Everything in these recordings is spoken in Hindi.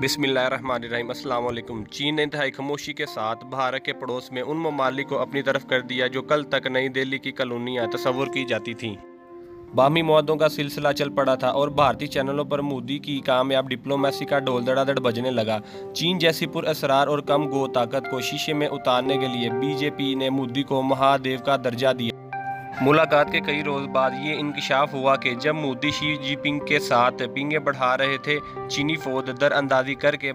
बिसमीम अल्लाम चीन ने इंतहाई खामोशी के साथ भारत के पड़ोस में उन ममालिक को अपनी तरफ़ कर दिया, जो कल तक नई दिल्ली की कलोनियाँ तस्वुर की जाती थीं। बामी मुद्दों का सिलसिला चल पड़ा था और भारतीय चैनलों पर मोदी की कामयाब डिप्लोमेसी का ढोल धड़ाधड़ बजने लगा। चीन जैसी पुरअसरार और कम गो ताकत को शीशे में उतारने के लिए बीजेपी ने मोदी को महादेव का दर्जा दिया। मुलाकात के कई रोज बाद ये इंकशाफ हुआ कि जब मोदी शी जिनपिंग के साथ पिंगे बढ़ा रहे थे, चीनी फौज दरअंदाजी करके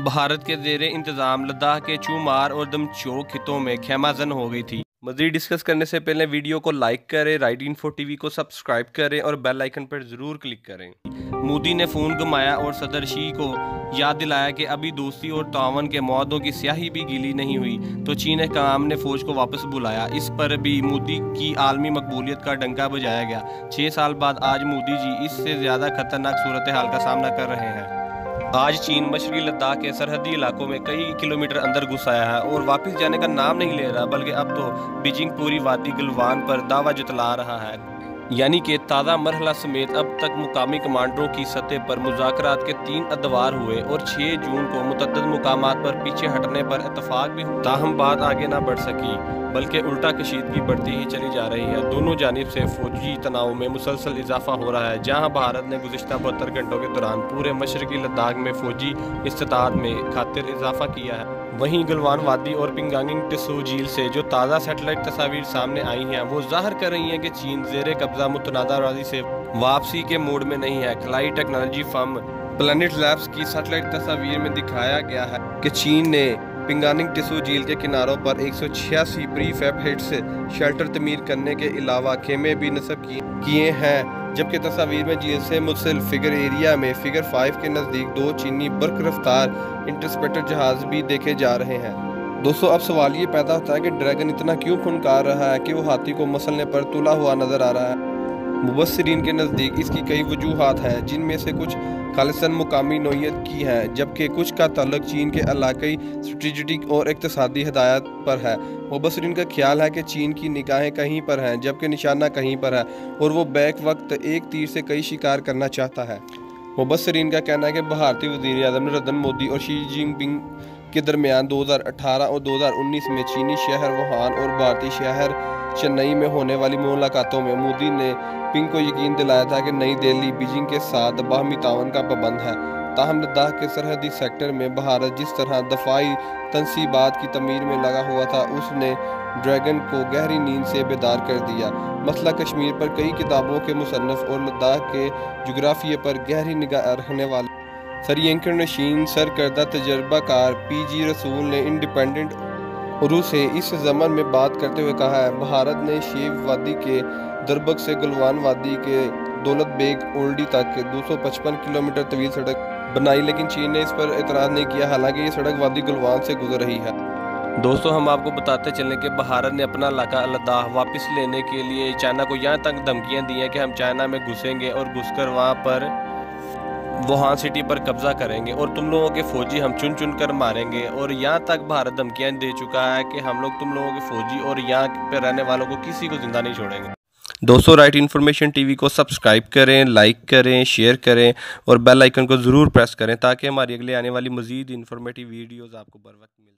भारत के जेर इंतज़ाम लद्दाख के चूमार और दमचोक खितों में खेमाजन हो गई थी। मजीद डिस्कस करने से पहले वीडियो को लाइक करें, राइट इन्फो टीवी को सब्सक्राइब करें और बेल आइकन पर ज़रूर क्लिक करें। मोदी ने फ़ोन घुमाया और सदर शी को याद दिलाया कि अभी दोस्ती और तावन के मौदों की स्याही भी गीली नहीं हुई तो चीन काम ने फ़ौज को वापस बुलाया। इस पर भी मोदी की आलमी मकबूलियत का डंका बजाया गया। छः साल बाद आज मोदी जी इससे ज़्यादा खतरनाक सूरत हाल का सामना कर रहे हैं। आज चीन मशरकी लद्दाख के सरहदी इलाकों में कई किलोमीटर अंदर घुस आया है और वापस जाने का नाम नहीं ले रहा, बल्कि अब तो बीजिंग पूरी वादी गलवान पर दावा जुतला रहा है। यानी कि ताज़ा मरहला समेत अब तक मुकामी कमांडरों की सतह पर मुजाकर के तीन अदवार हुए और 6 जून को मुतद मकाम पर पीछे हटने पर इतफाक भी ताहम बात आगे ना बढ़ सकी, बल्कि उल्टा कशीदगी बढ़ती ही चली जा रही है। दोनों जानब से फौजी तनाव में मुसलसल इजाफा हो रहा है, जहाँ भारत ने गुजशत बहत्तर घंटों के दौरान पूरे मशरकी लद्दाख में फौजी इस्तात में खातिर इजाफा किया है। वहीं गलवान वादी और पिंगांगिंग टिसू झील से जो ताज़ा सेटेलाइट तस्वीर सामने आई हैं, वो ज़ाहिर कर रही हैं कि चीन जेर कब्जा मुतनादाबाजी से वापसी के मूड में नहीं है। खलाई टेक्नोलॉजी फर्म प्लानिट लैब्स की सेटेलाइट तस्वीर में दिखाया गया है कि चीन ने पिंगानिंग टिसू झील के किनारों पर एक सौ छियासी प्री फैप हिट्स, शेल्टर तमीर करने के अलावा खेमे भी नस्ब किए हैं। जबकि तस्वीर में से मुसल फिगर एरिया में फिगर फाइव के नज़दीक दो चीनी बर्क रफ्तार इंटरस्पेक्टर जहाज़ भी देखे जा रहे हैं। दोस्तों, अब सवाल ये पैदा होता है कि ड्रैगन इतना क्यों फनकार रहा है कि वो हाथी को मसलने पर तुला हुआ नज़र आ रहा है? मुबसरीन के नज़दीक इसकी कई वजूहत हैं, जिनमें से कुछ खालिसन मुकामी नोयत की हैं, जबकि कुछ का तल्लक चीन के इलाकई स्ट्रेटजिक और इकतसादी हदायत पर है। मुबसरीन का ख्याल है कि चीन की निगाहें कहीं पर हैं, जबकि निशाना कहीं पर है, और वो बैक वक्त एक तीर से कई शिकार करना चाहता है। मुबसरीन का कहना है कि भारतीय वज़ीर अजम नरेंद्र मोदी और शी जिनपिंग के दरमियान 2018 और 2019 में चीनी शहर वुहान और भारतीय शहर चेन्नई में होने वाली मुलाकातों में मोदी ने पिंग को यकीन दिलाया था कि नई दिल्ली, बीजिंग के साथ बाहमी तावन का पाबंद है। ताहम लद्दाख के सरहदी सेक्टर में भारत जिस तरह दफाई तनसीबात की तमीर में लगा हुआ था, उसने ड्रैगन को गहरी नींद से बेदार कर दिया। मसला कश्मीर पर कई किताबों के मुसनफ़ और लद्दाख के जोग्राफिए पर गहरी निगाह रखने वाले सरियंकर नशीन, सरकर्दा तजर्बाकार पी जी रसूल ने इंडिपेंडेंट उर्दू से इस जमन में बात करते हुए कहा है, भारत ने शेव वादी के दरबक से गलवान वादी के दौलत बेग ओल्डी तक 255 किलोमीटर तवील सड़क बनाई, लेकिन चीन ने इस पर एतराज़ नहीं किया। हालाँकि ये सड़क वादी गलवान से गुजर रही है। दोस्तों, हम आपको बताते चलें कि भारत ने अपना इलाका लद्दाख वापस लेने के लिए चाइना को यहाँ तक धमकियाँ दी हैं कि हम चाइना में घुसेंगे और घुसकर वहाँ पर वुहान सिटी पर कब्जा करेंगे और तुम लोगों के फौजी हम चुन चुन कर मारेंगे। और यहाँ तक भारत धमकियाँ दे चुका है कि हम लोग तुम लोगों के फौजी और यहाँ पर रहने वालों को किसी को ज़िंदा नहीं छोड़ेंगे। दोस्तों राइट इन्फॉर्मेशन टीवी को सब्सक्राइब करें लाइक करें शेयर करें और बेल आइकन को ज़रूर प्रेस करें ताकि हमारी अगले आने वाली मज़ीद इन्फॉर्मेटिव वीडियोज़ आपको बर वक्त मिल।